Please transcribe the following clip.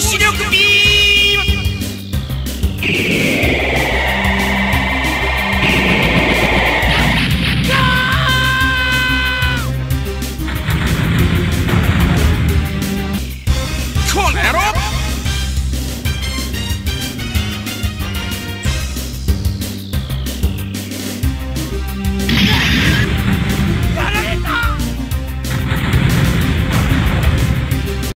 力